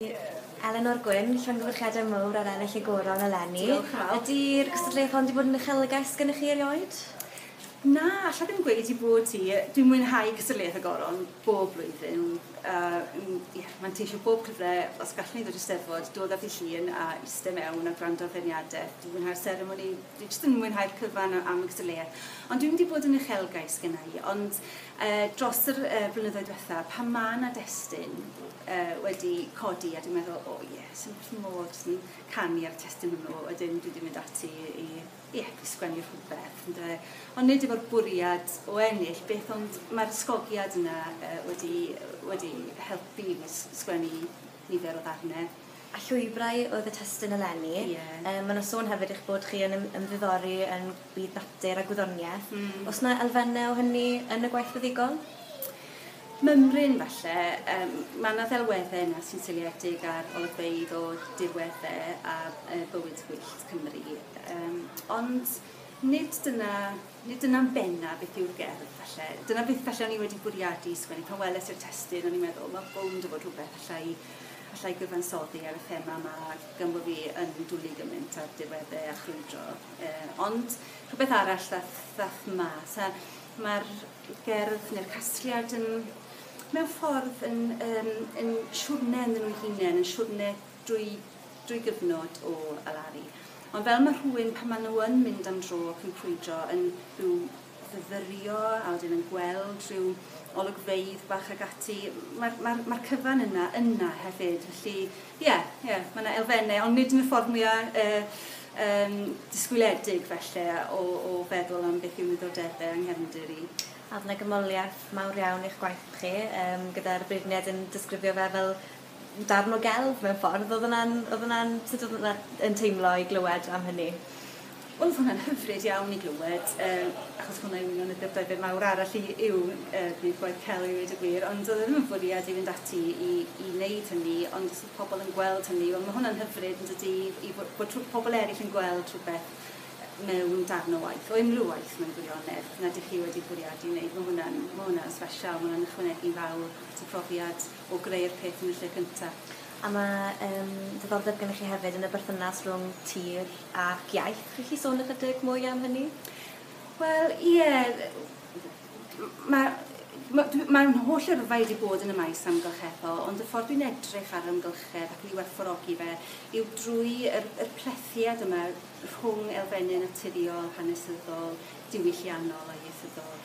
Eleanor Gwyn, llongyfarchiadau mawr ar ennill y goron eleni. Diolch Ydy'r cystadleuaeth hon wedi bod yn uchelgais gennych chi erioed? Na, allai ddim gweud i bod ti. Dwi'n mwynhau cystadleuaeth y goron bob blwyddyn. Uh, yeah, Mae'n teisio bob cyfle, os gallwn ni ddod i steddfod, dod ar ei llun a eistedd mewn a gwrando ar ddeniadau. Dwi'n mwynhau'r seremoni, Dwi'n jyst yn mwynhau'r cyfan am y cystadleuaeth. Ond dwi'n wedi bod yn uchelgais gen i, ond uh, dros yr uh, blynyddoedd diwetha, pan mae yna destun uh, wedi codi a dwi'n meddwl, o oh, ie, yes, sy'n beth modd yn canu ar testun hwnnw, a dwi wedi mynd ati i, i, i, i sgwennu rhywbeth. Ond, Ond nid efo'r bwriad o ennill, beth ond mae'r ysgogiad yna uh, wedi, wedi helpu i sgwennu nifer o ddarnau. A llwybrau oedd y testyn eleni. Yeah. Um, Mae'n sôn hefyd eich bod chi yn ym ymddiddori yn byd natur a gwyddoniaeth. Mm. Os yna elfennau o hynny yn y gwaith fyddigol? Mymryn falle, um, mae yna ddelweddau yna sy'n syliedig ar olygfeidd o dirweddau a uh, bywyd gwyllt Cymru. Um, ond nid dyna, nid dyna'n benna beth yw'r gerdd, falle. Dyna beth falle o'n i wedi bwriadu sgwennu. Pan weles i'r testyn, o'n i'n meddwl, mae bwn dy fod rhywbeth allai, allai gyfansoddi ar y thema yma gymro fi yn dwlu gymaint ar diweddau e a chwydro. Eh, ond rhywbeth arall ddath, ddath mas. Mae'r gerdd neu'r casgliad yn, mewn ffordd yn, um, yn siwrne yn nhw'n hunain, yn siwrne drwy, drwy gyfnod o alari. Ond fel mae rhywun pan maen nhw yn mynd am dro ac yn crwydro yn rhyw ddyddyrio a wedyn yn gweld rhyw olygfeidd bach ag ati, mae'r ma, r, ma, cyfan yna yna hefyd. Felly, ie, yeah, yeah, mae yna elfennau, ond nid yn y ffordd mwyaf uh, um, disgwyledig felly o, o feddwl am beth yw wyddodebau e yng Nghefndir i. A fyna gymoliaeth mawr iawn i'ch gwaith chi, um, gyda'r brifniad yn disgrifio fe fel darn o gelf mewn ffordd. Oedd hwnna'n, oedd hwnna'n, sut oedd hwnna'n yn teimlo i glywed am hynny? Oedd hwnna'n hyfryd iawn i glywed, uh, achos hwnna yw un o'n ddefnyddau mawr arall i yw uh, bydd gwaith Celi y gwir, ond oedd ddim yn fwriad i fynd ati i, i wneud hynny, ond oedd pobl yn gweld hynny, ond mae hwnna'n hyfryd yn dydy, i bod, bod pobl eraill yn gweld rhywbeth mewn darn o waith, o unrhyw waith mewn gwirionedd, na ydych chi wedi bwriadu i wneud. Mae hwnna'n ma hwnna special, mae hwnna'n ychwanegu fawr at y profiad o greu'r peth yn y lle cyntaf. A mae um, ddiddordeb gennych chi hefyd yn y berthynas rhwng tir ac iaith. Rwy'n chi sôn ychydig mwy am hynny? Wel, ie. Yeah. Mae Mae'n ma holl yrfa wedi bod yn y maes amgylcheddol, ond y ffordd dwi'n edrych ar ymgylchedd ac yn ei werthforogi fe yw drwy yr, yr plethiad yma rhwng elfennau naturiol, hanesyddol, diwylliannol a ieithyddol.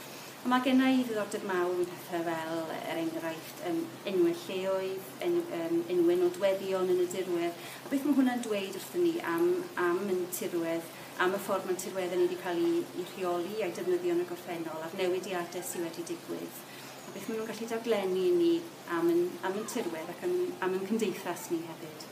A mae gen i ddiddordeb mawr yn pethau fel, er enghraifft, um, enwau lleoedd, en, um, enwau nodweddion yn y dirwedd. A beth mae hwnna'n dweud wrthyn ni am, am y tirwedd am y ffordd mae'n tirweddau ni wedi cael ei, ei rheoli a'i defnyddio yn y gorffennol a'r newidiadau sydd wedi digwydd. A beth maen nhw'n gallu daglennu ni am yn, am yn tirwedd ac am, am yn cymdeithas ni hefyd.